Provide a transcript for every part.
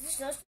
This.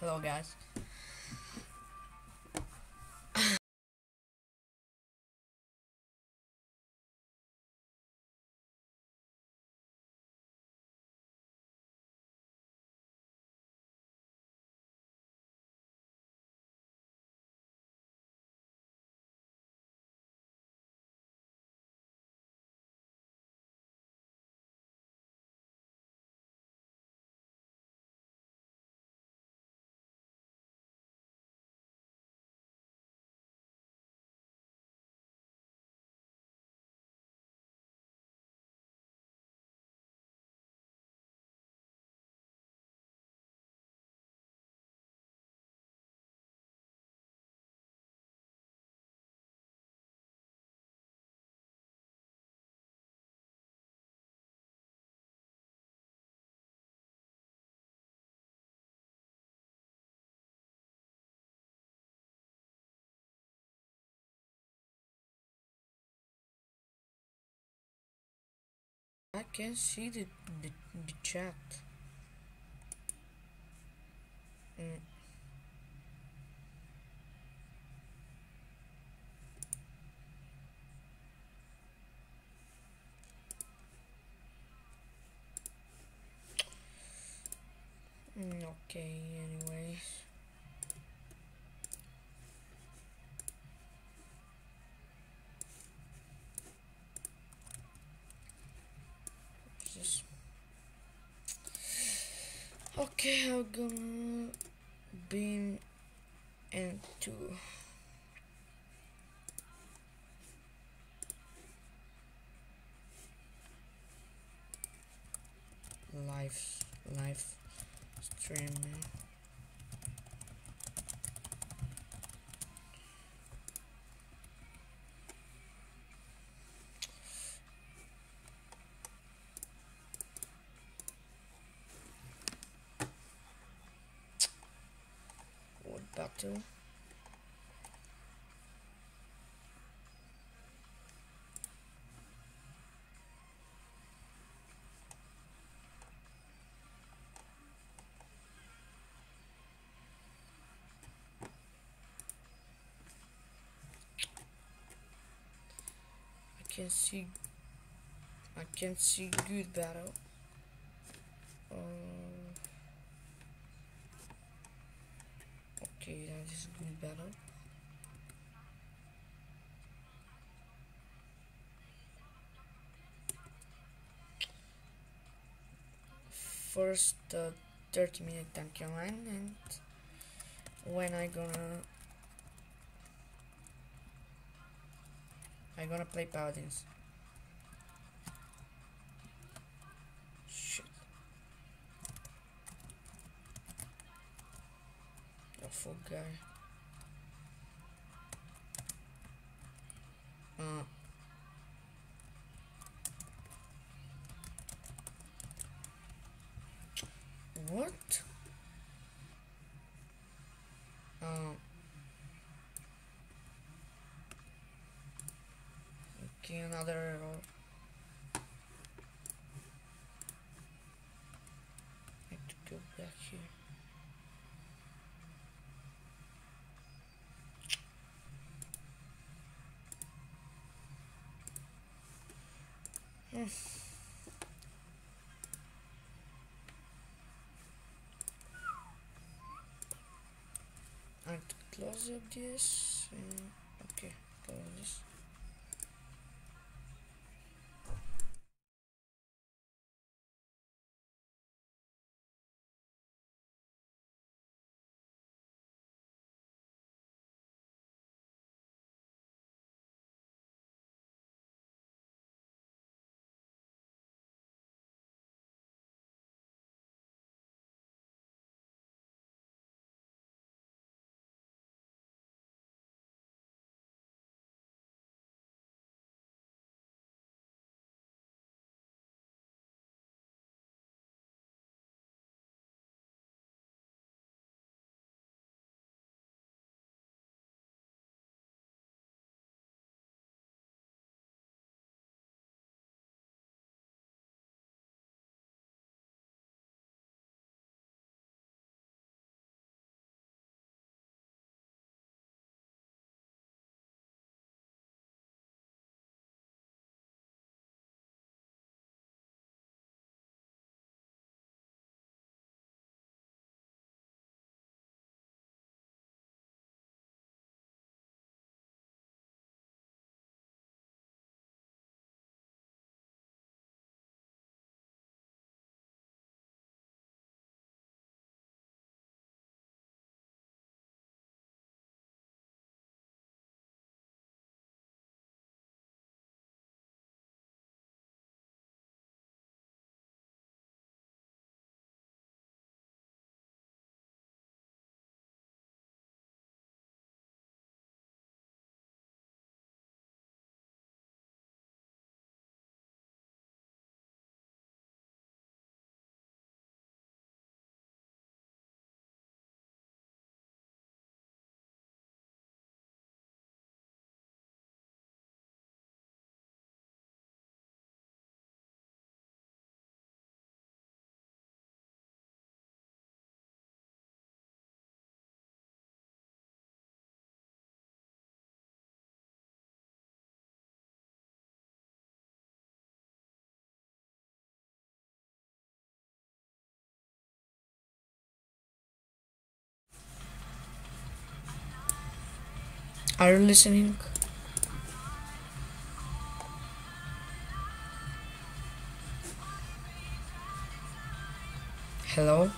Hello, guys. I can see the the, the chat. Mm. Mm, okay, anyways. Just okay, I'm gonna beam into live live streaming. What? I can see I can see good battle. Uh, okay, that is good battle. First uh, 30 minute Tanki Online and when I gonna I gonna play paladins. Uh. What? Um. Okay, another arrow. Need to go back here. Hmm. I have to up this. okay, close this. Are you listening? Hello?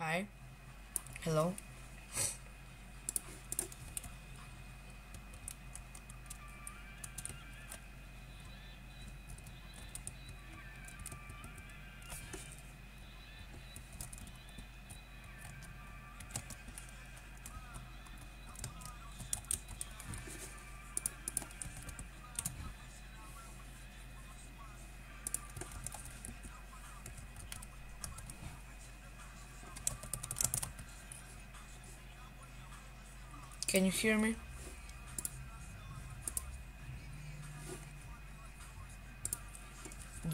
Hi. Hello. Can you hear me?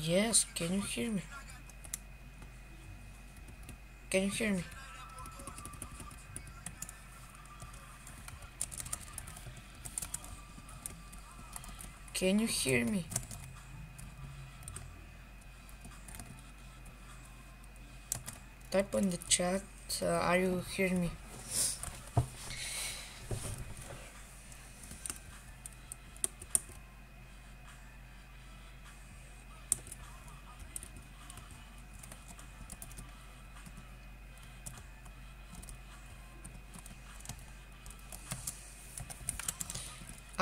Yes, can you hear me? Can you hear me? Can you hear me? Type on the chat, uh, are you hearing me?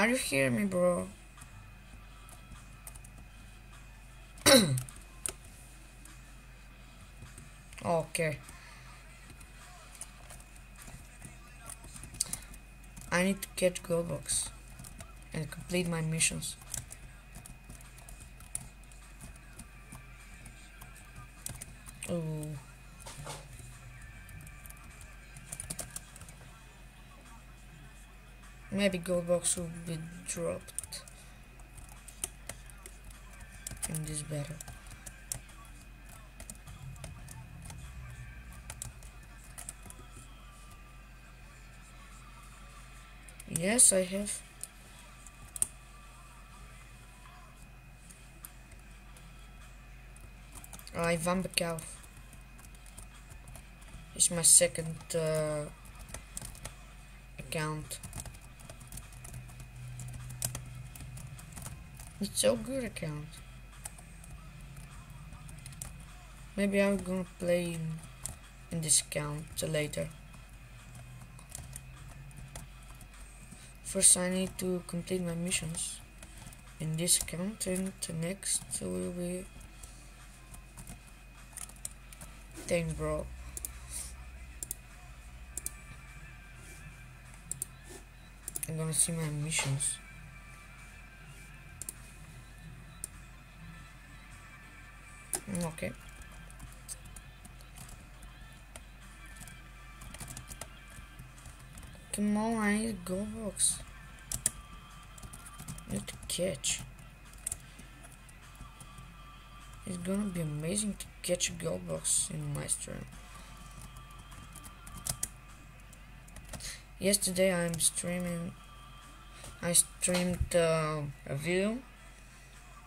Are you hearing me, bro? okay. I need to get gold box and complete my missions. Maybe gold box will be dropped in this battle. Yes, I have. I Ivan Bekov. It's my second uh, account. It's so good account. Maybe I'm gonna play in, in this account later. First I need to complete my missions in this account and the next will be Thanks bro. I'm gonna see my missions. Okay. Come on, I need gold box. Need to catch. It's gonna be amazing to catch a gold box in my stream. Yesterday I'm streaming. I streamed uh, a video,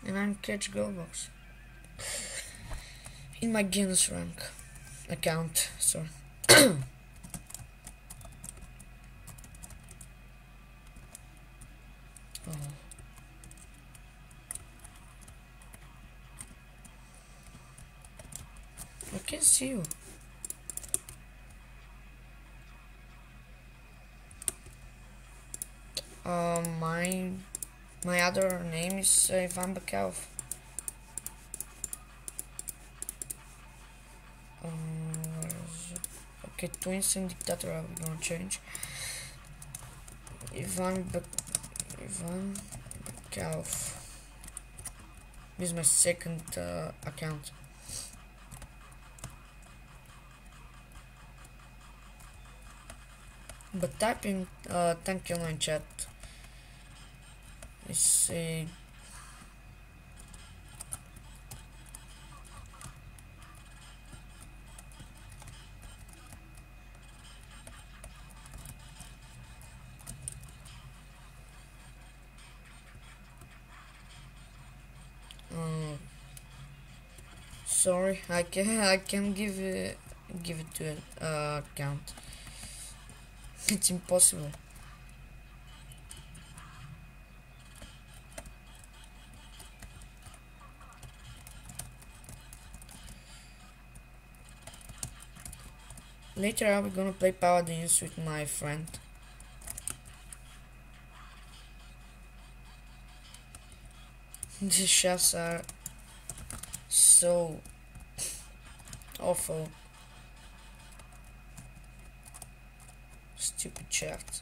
and I'm catch gold box in my Guinness rank account. Sorry. Oh. I can see you. Uh, my my other name is uh, Ivan Bekov. Um, okay, twins and dictator are gonna change. Ivan Be Ivan Bekov. This is my second uh, account. But typing uh, thank you online chat is a Um, I can I can give it give it to an uh, account. It's impossible. Later I'm gonna play Paladins with my friend. the shots are so awful. Stupid chat.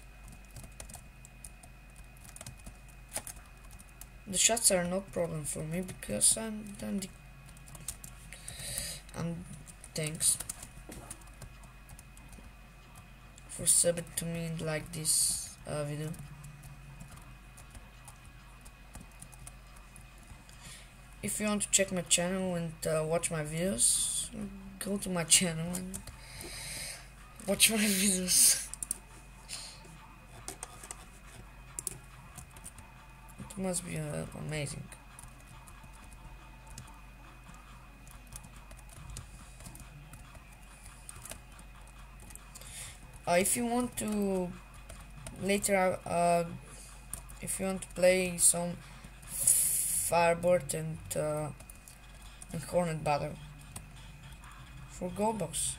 The shots are no problem for me because I'm done the I'm thanks for subbing to me like this uh, video. If you want to check my channel and uh, watch my videos, go to my channel and watch my videos. It must be uh, amazing. Uh, if you want to later, uh, if you want to play some Firebird and uh, and Hornet battle for gold box.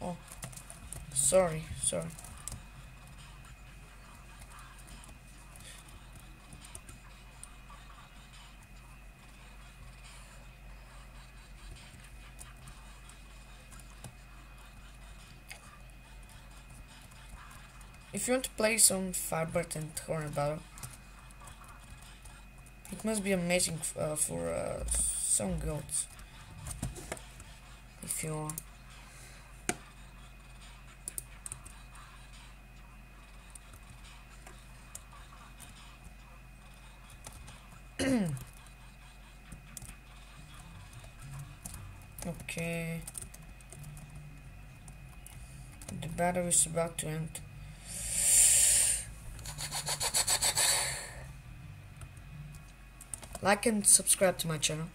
Oh, sorry, sorry. If you want to play some Firebird and Hornet battle, it must be amazing uh, for uh, some goats. If you want. okay. The battle is about to end. Like and subscribe to my channel.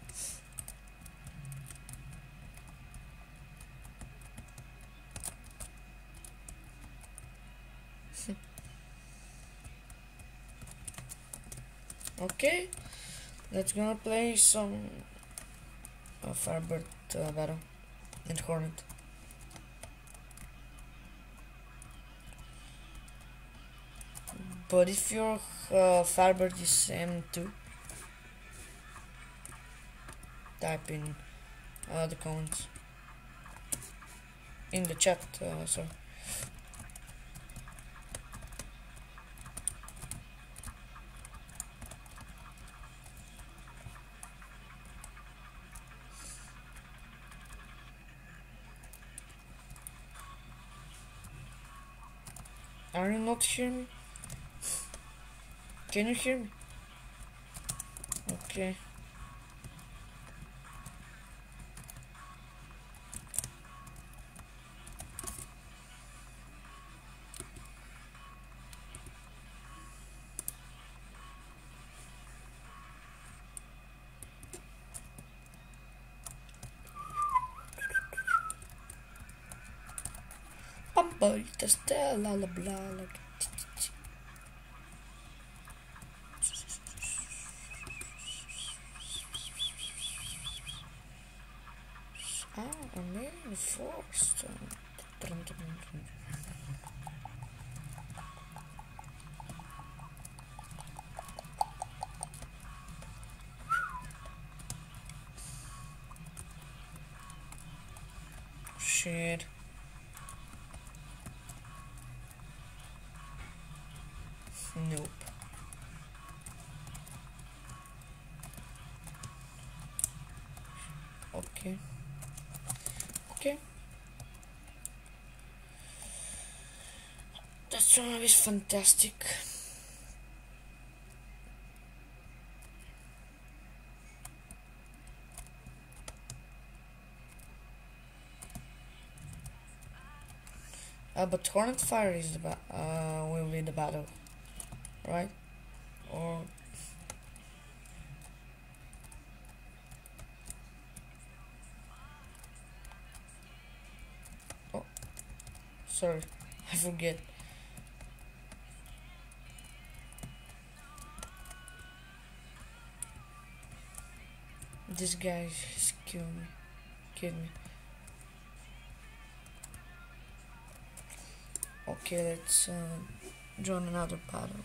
okay, let's gonna play some uh, Firebird uh, battle and Hornet. But if your uh, Firebird is M2, type in uh, the comments in the chat uh, sorry Are you not hearing me? Can you hear me? Okay. Pamparita stella uh, la bla la Nope. Okay. Okay. That song is fantastic. Uh, but Hornet Fire is the uh, will be the battle, this guy is killing me. Kidding me. Okay, let's uh, join another battle.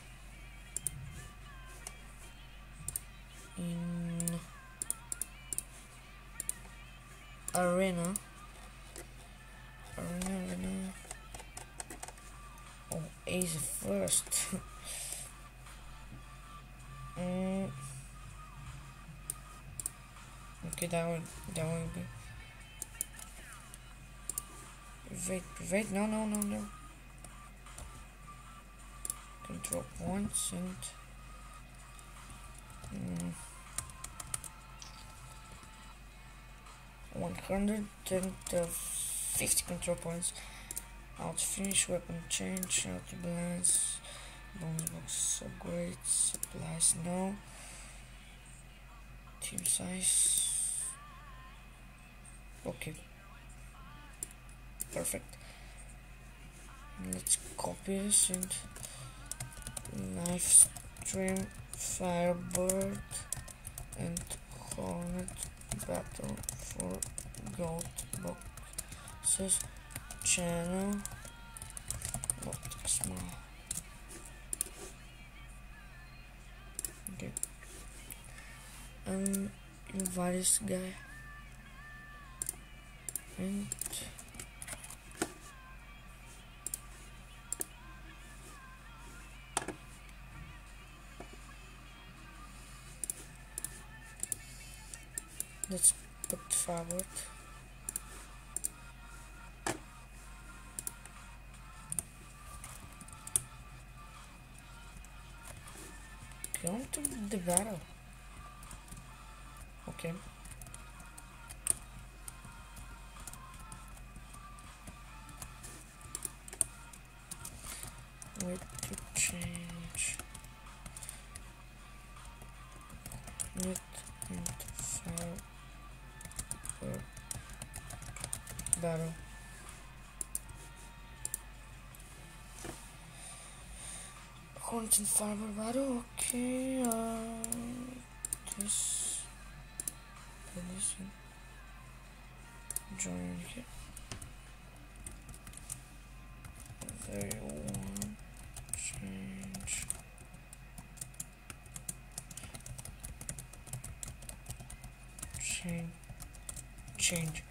Okay, that would that would be. Wait, wait, no, no, no, no. Control points and. Mm, 150 control points. Out finish, weapon change, auto balance, bonus box upgrades, supplies no. Team size. Okay. Perfect. Let's copy this and knife stream Firebird and Hornet battle for gold boxes. Channel. Not small. Okay. Um invite this guy let's put forward. Come to the battle okay Content farmer battle okay uh this position join here. They want change. Change. Change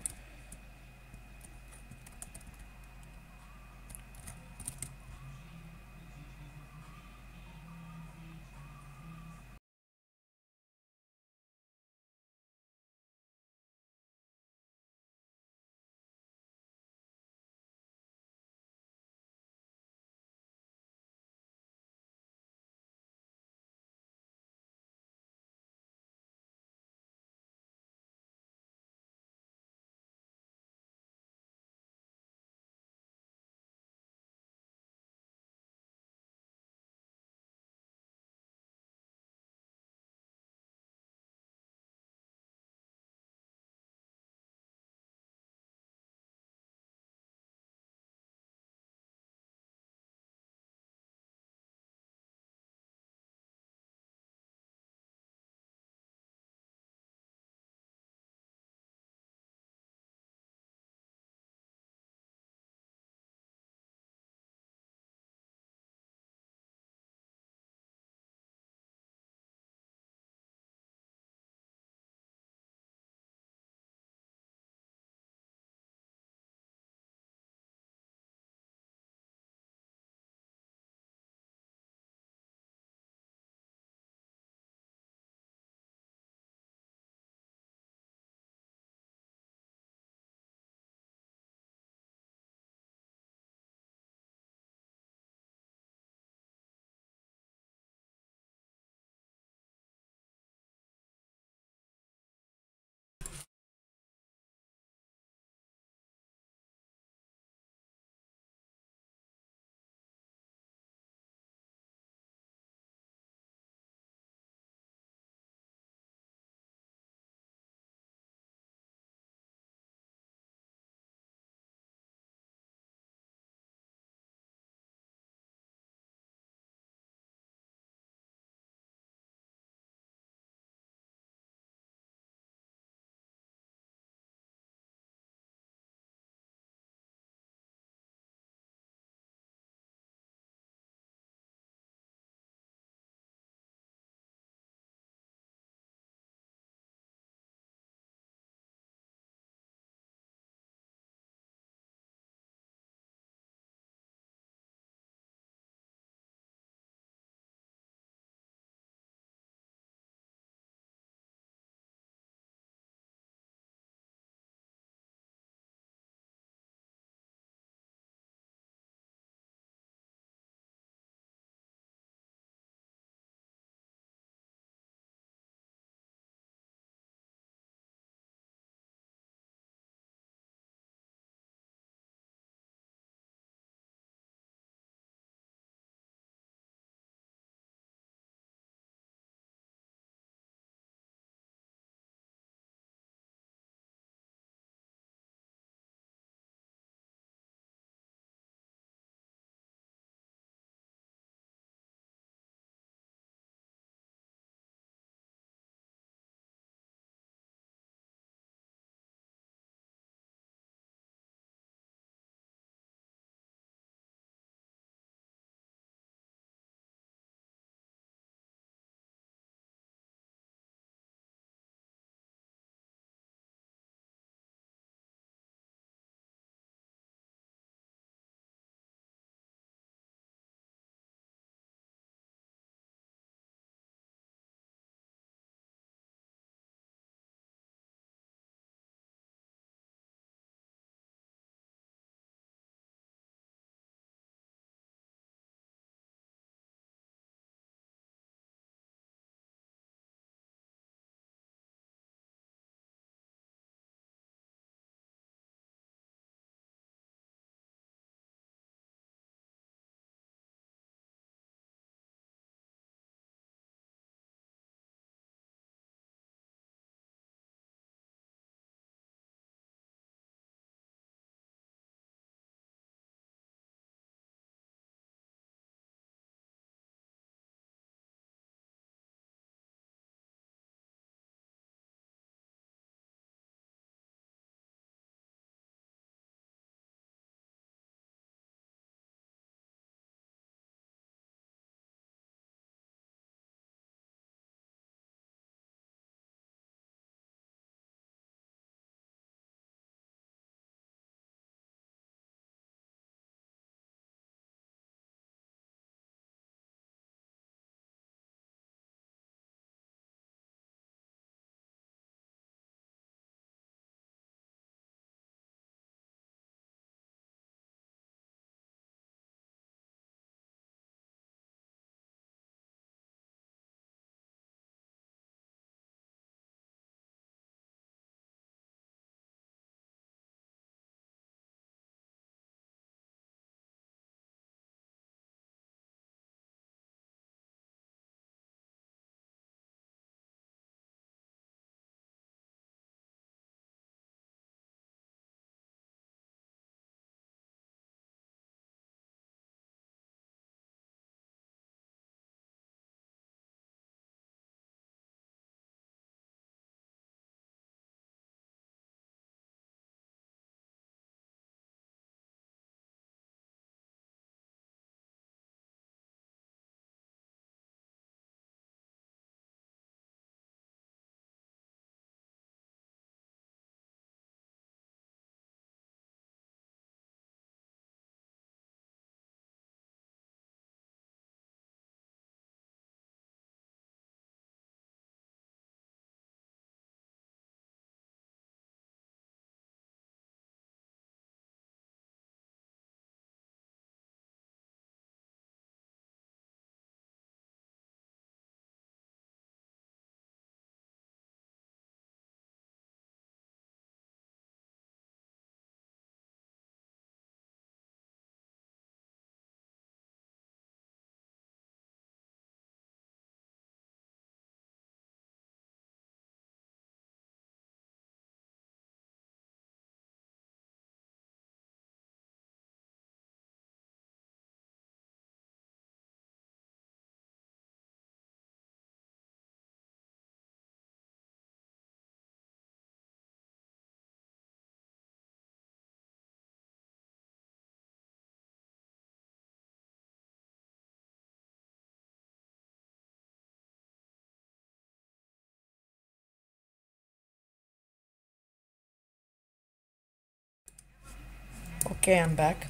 Okay, I'm back.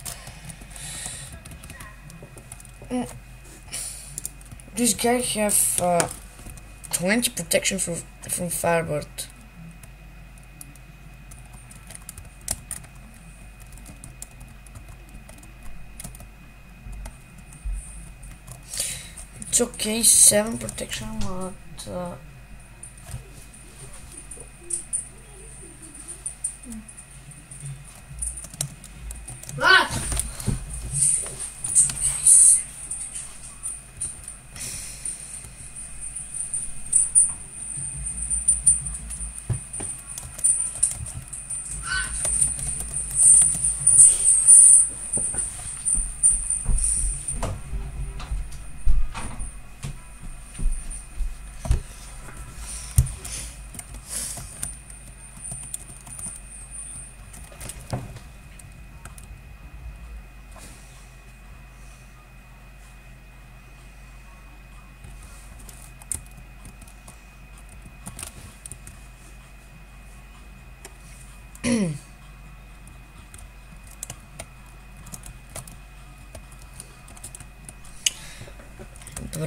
Mm. This guy have uh, 20 protection from from Firebird. It's okay, 7 protection, but... Uh,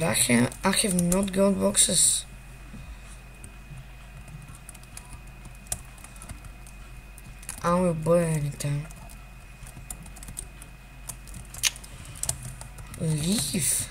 I have, I have not gold boxes. I will buy anytime. Leave.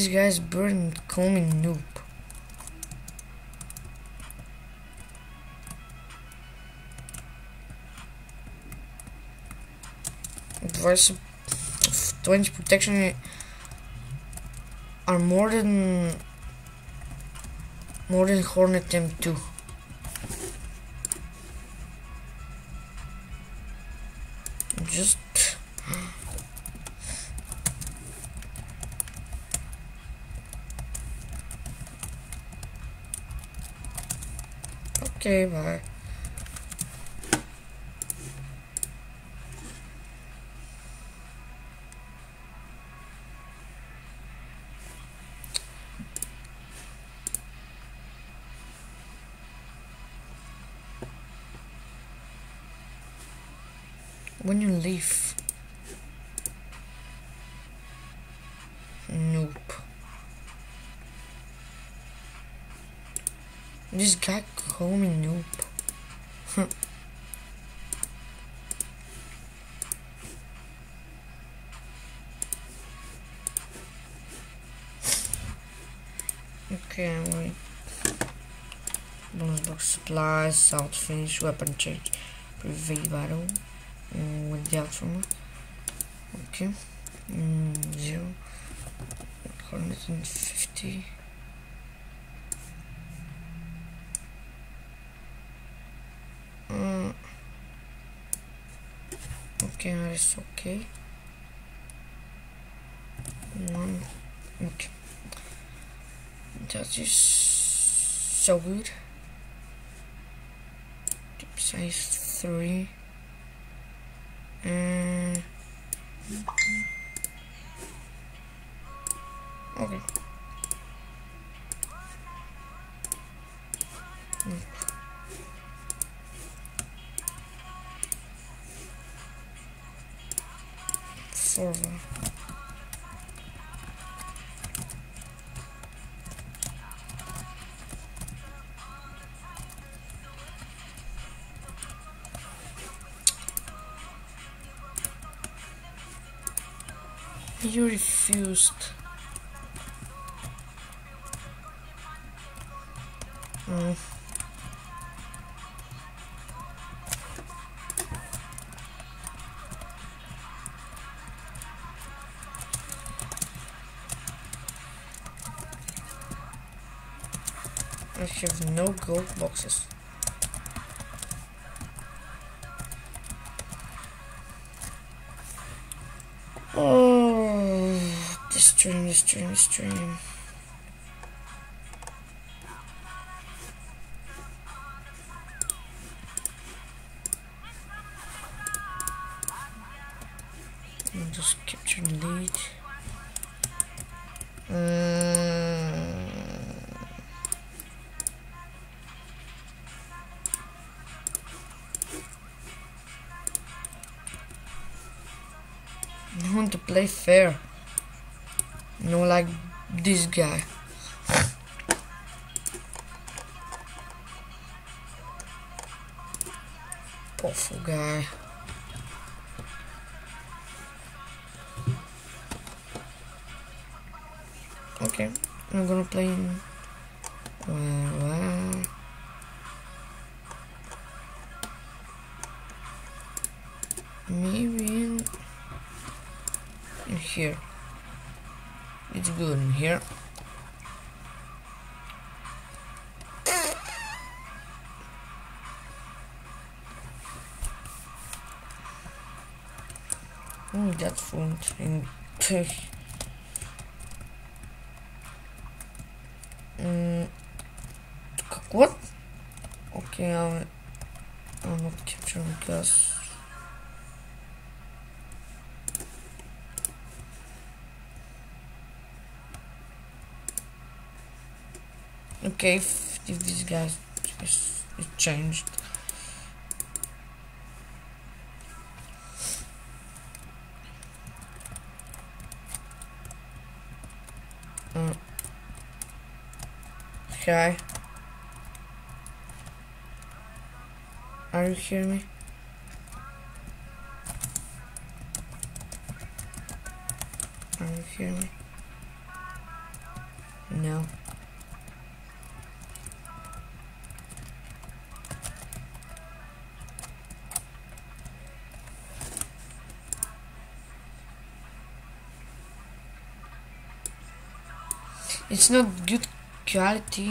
This guy's burning coming noob. Advice 20 protection are more than more than Hornet M2. When you leave. Nope. This guy called me noob. Okay, I'm waiting. Bonus box supplies, salt finish, weapon change, private battle mm, with the outfront. Okay, mm, zero, 150. Uh, okay, that's okay. One, okay. That is so good. Size three. And okay. Forward. You refused. Mm. Have no gold boxes. Oh, this stream, this stream, this stream. Awful guy. Okay, I'm gonna play in. Where, Oh, that's font in Mm, как what? Okay, I'm, I'm not capturing because okay if, if this guy is, is changed Hi. Are you hearing me? Are you hearing me? No. It's not good quality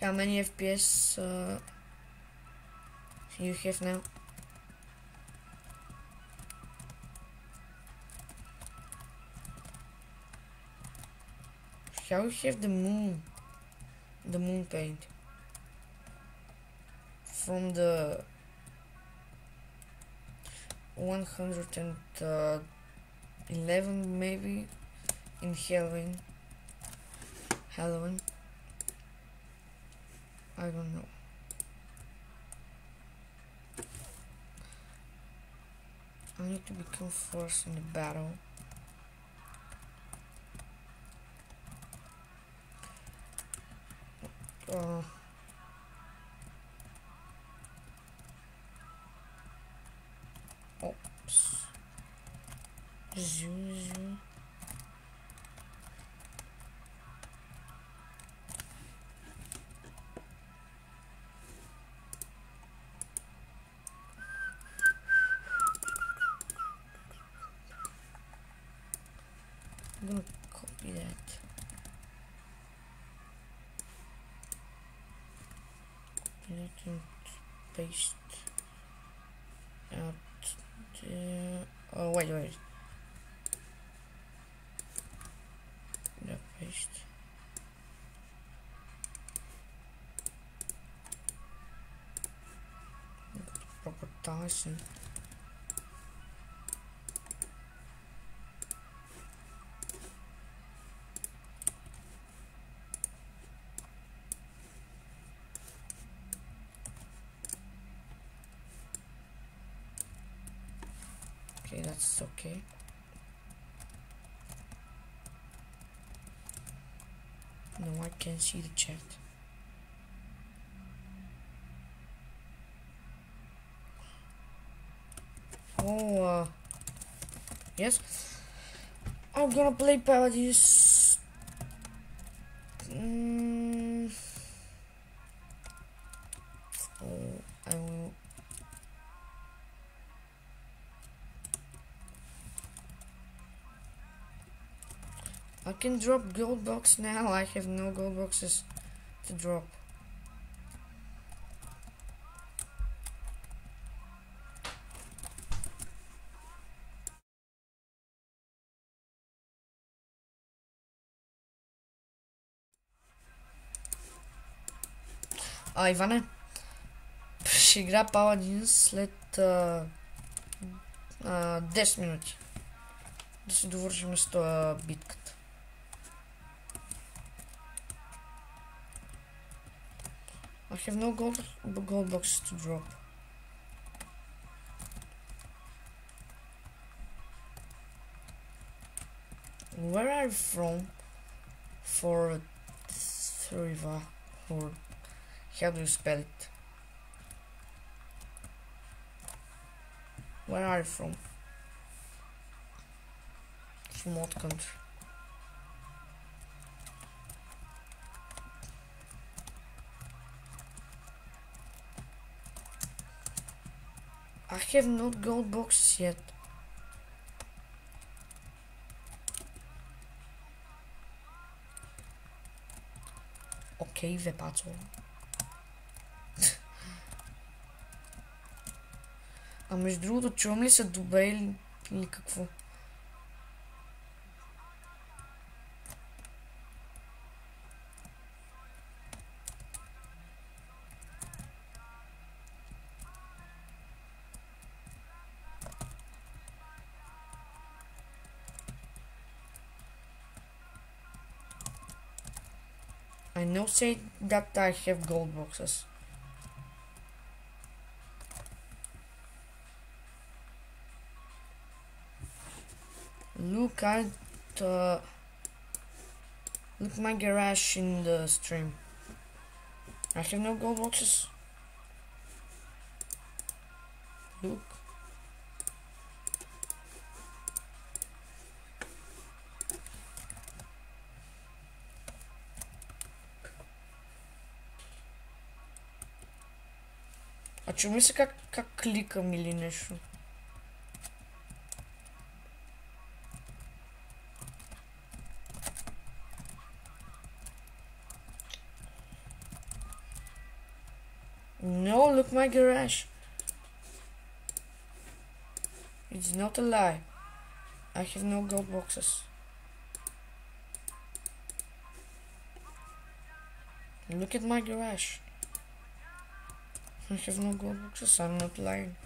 how many fps uh, you have now? How you have the moon the moon paint? From the 111 maybe in Halloween. Halloween I don't know I need to become first in the battle uh, Oops. Zoom, zoom. I'm gonna copy that. Copy that and paste out there. Yeah, paste. Proper Tyson. Okay, that's okay. See the chat. Oh, uh, yes. I'm gonna play Paladins. I can drop gold box now. I have no gold boxes to drop. А, Иване, ще игра Паладин след а, а, 10 минути. Да си довършим с това битката. Have no gold, gold boxes to drop. Where are you from? For Thriva or how do you spell it? Where are you from? From what country? Have not gold boxes yet. Okay, вепацо. А между другото, чувам ли се добре или, или какво? Say that I have gold boxes. Look at uh, look my garage in the stream. I have no gold boxes. Look. А чу ми се как, как кликам или нещо? No, look my garage. It's not a lie. I have no gold boxes. Look at my garage. I have no gold boxes, I'm not lying.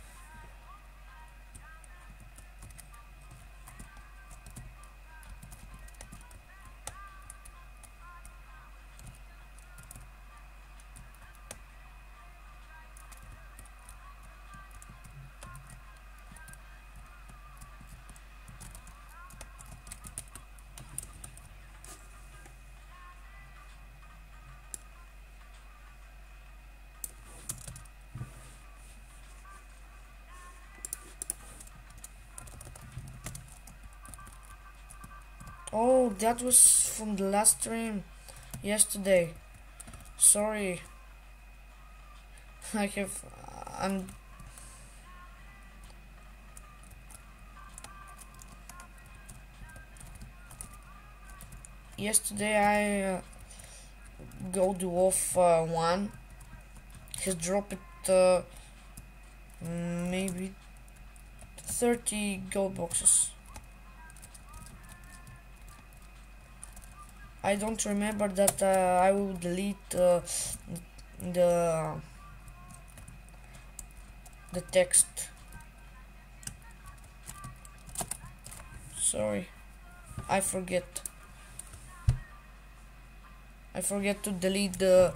That was from the last stream yesterday. Sorry. I have. I'm. Yesterday I uh, go to off uh, one. Has dropped uh, maybe 30 gold boxes. I don't remember that uh, I will delete uh, the the text. Sorry, I forget. I forget to delete the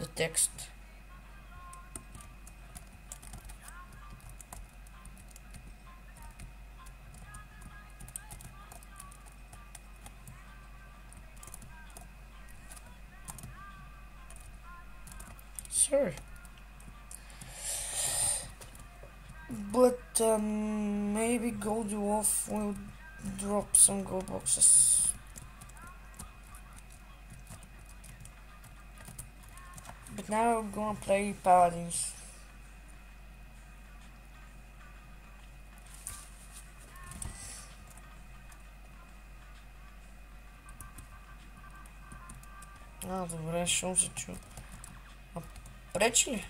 the text. But um, maybe Gold Wolf will drop some gold boxes. But now I'm gonna play Paladins. Ah, dobra, jeszcze too. пречи ли?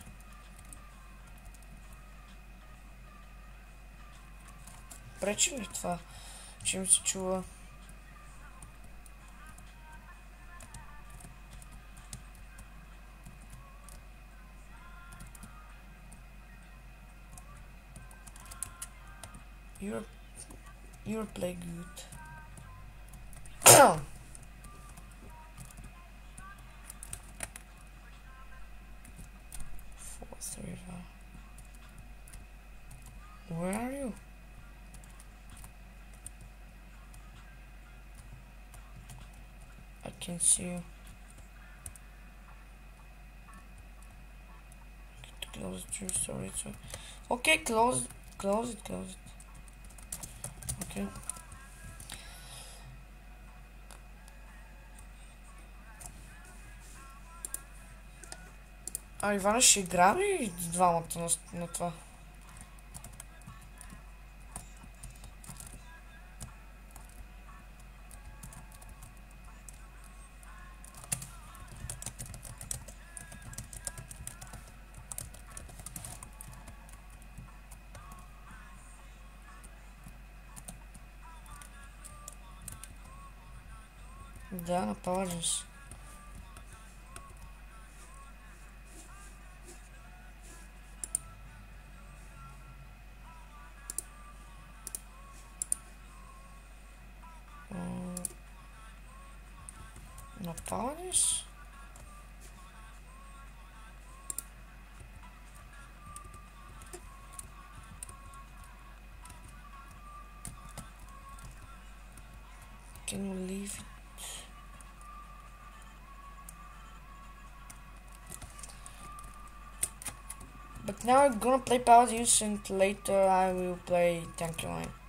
Пречи ли това, че ми се чува? You're, you're play good. Where are you? I can see you. Close it, true story. So, okay, close, close it, close it. Okay. А Ивана ще игра ли двамата на, на това? aleatórios. Hum, notórios. Now I'm gonna play Paladins and later I will play Tanki Online.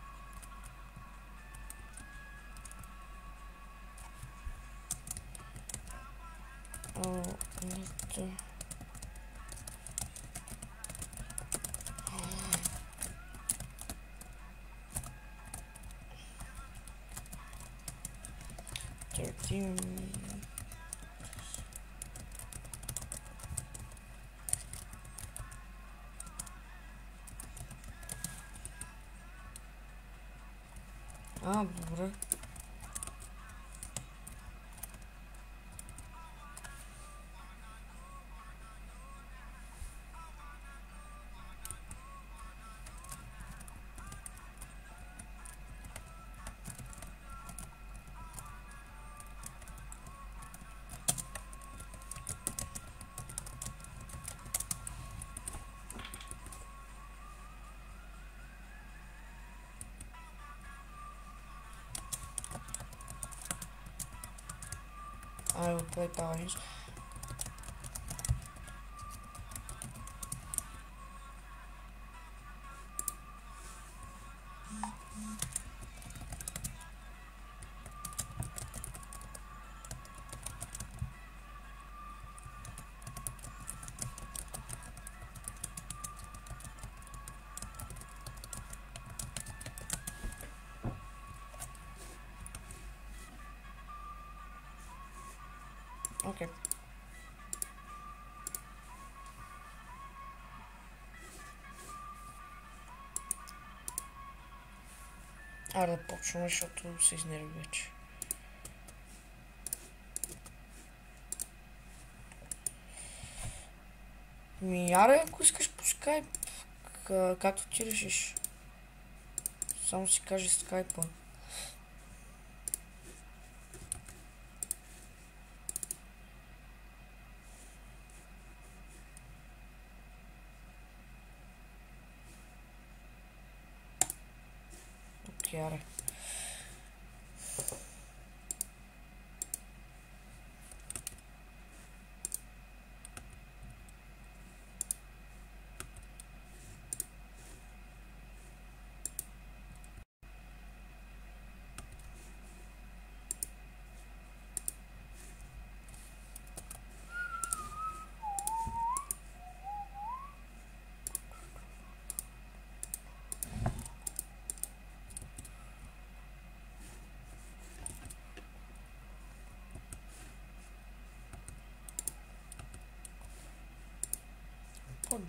I Аре да почваме, защото се изнерви вече. Ми, аре, ако искаш по скайп, както ти решиш. Само си кажи скайпа.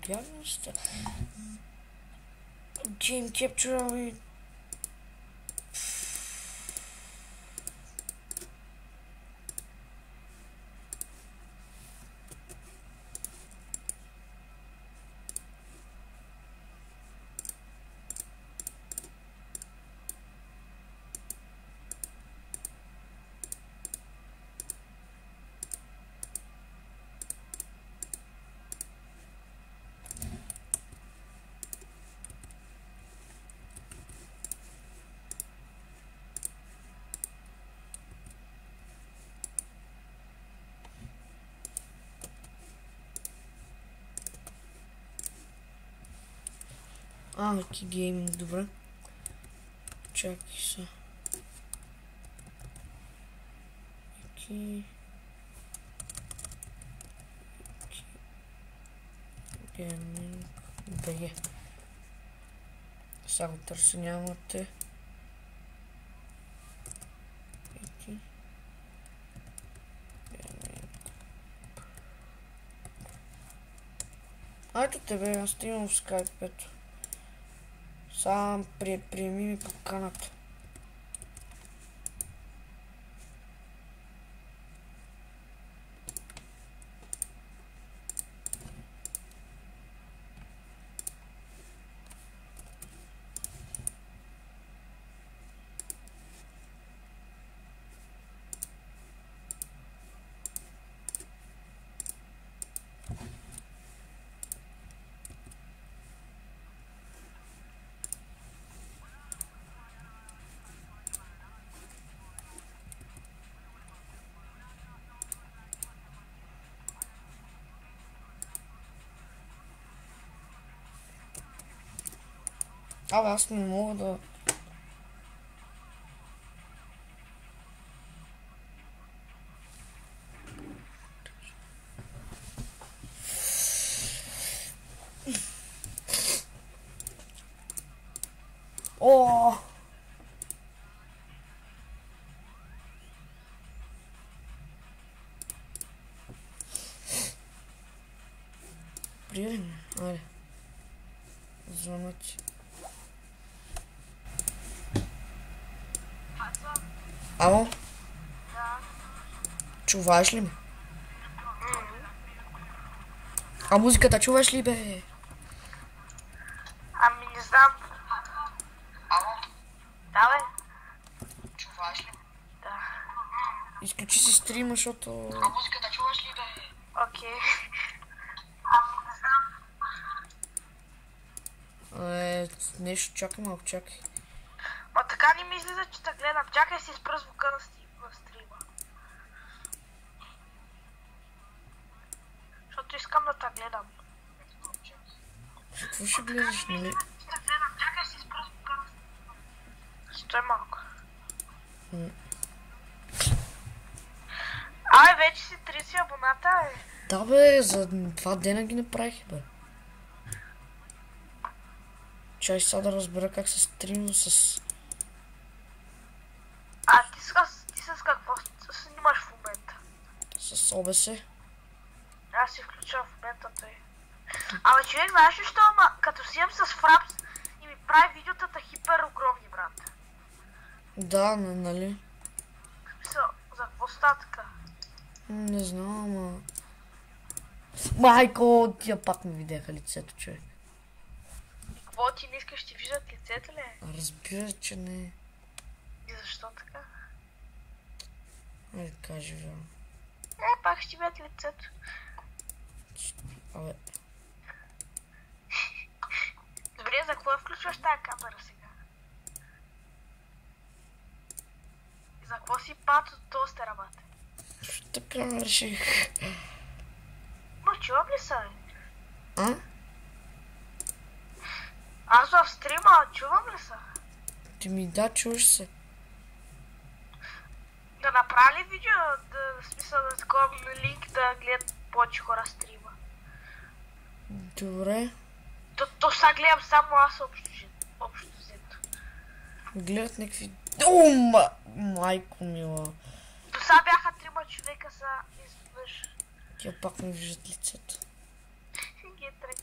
be honest. Jim kept drawing А, Lucky добре. Чакай се. Lucky... Gaming... БГ. Сега го търся, нямате. Айде тебе, аз те имам в скайп, ето. сам предприми контакт. А Avans mı oldu? О. Привет, Аля. Звоночек. Ало? Чуваш ли ме? А музиката чуваш ли бе? Ами не знам. Ало? Да, бе. Чуваш ли? Да. Изключи си стрима, защото... музиката чуваш ли бе? Окей. Е, нещо, чакай малко, чакай. Ма така не ми излиза, че те гледам. Чакай си спра звука на, сти- на стрима. Защото искам да те гледам. Какво ще гледаш, нали? Чакай си спра звука на стрима. Стой малко. Абе, вече си 30 абоната, е. Да бе, за два дена ги направих, бе. Чай сега да разбера как се стримва с... А ти с, ти с какво с- снимаш в момента? С OBS. Аз си включвам в момента той. Абе, човек, знаеш ли що, ама като си имам с фрапс и ми прави видеотата хипер огромни, брат. Да, н- нали? Смисъл, за какво? М, Не знам, ама... Майко, тия пак ми видяха лицето, човек. И какво ти не искаш ти виждат лицето ли? Разбира, че не. И защо така? Айде, кажи, вярно. Е, пак ще ти видят лицето. Абе, Добре, за какво включваш тази камера сега? За какво си пат от този работа? така реших. Но чувам ли са? А? Аз в стрима чувам ли са? Ти ми да, чуеш се. Да направя ли видео, да, в смисъл да такова линк да гледат повече хора стрима? Добре. То, то сега гледам само аз общо, общо взето. Гледат някакви... О, ма... майко мила. До сега бяха трима човека са изведнъж. Тя пак ми виждат лицето. Е.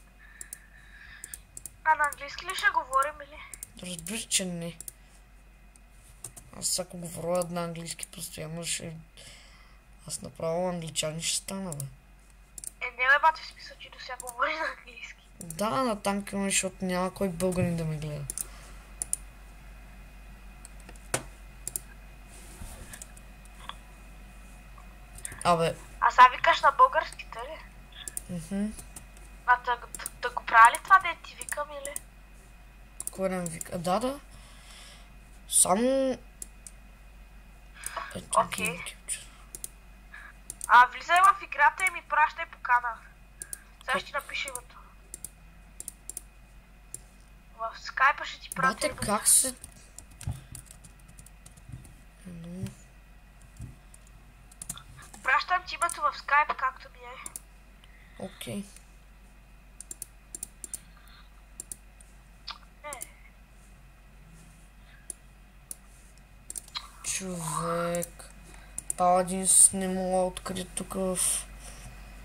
А на английски ли ще говорим или? Разбира че не. Аз ако говоря на английски постоянно ще... Аз направо англичани ще стана, бе. Е, не бе, бати, в смисъл, че до сега говори на английски. Да, на танка ме, защото няма кой българин да ме гледа. Абе, А сега викаш на българските ли? мхм. А да, да, да го правя ли това, да ти викам или? Кой да ми вика? Да, да. Само... Окей. Capture. А, влизай в играта и ми пращай покана. Сега ще ти напиша името. В скайпа ще ти пратя Бате, името. как се... Едно... Пращам ти името в скайп, както ми е. Окей. Е, Човек. Паладинс не мога открия тук в...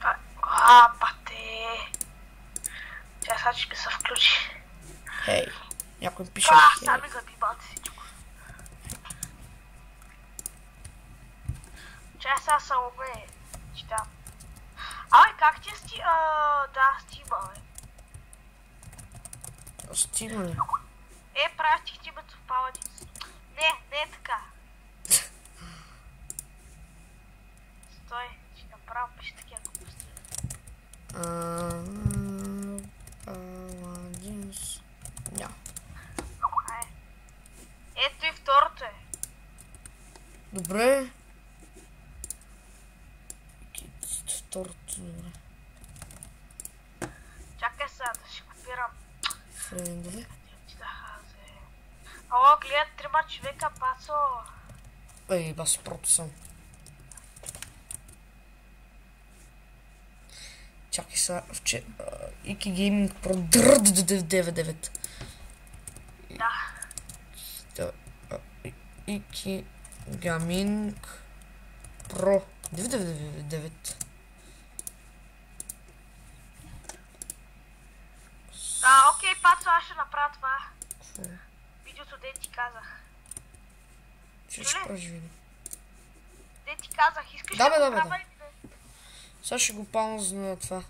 а, а, бате. Тя сега ще ми се включи. Хей. Някой пише А, хей. сега ми заби бате всичко. Чай сега са уме. Читам. Абе, как ти е сти... А, да, стима, бе. Стига ли? Е, пратих ти името в Paladins. Не, не е така. Стой, ще направо пише такива глупости. А, Паладинс... Ня. Ай. Ето и второто е. Добре. Кит, Второто, добре. Чакай сега да си копирам. Френдове. Ти да хазе. Ало, гледат трима човека, пацо. Ей, бас прото съм. Чакай сега, вче... Ики Гейминг Pro 99. Да. Ики Гаминг Про 999. ще го паузна на това.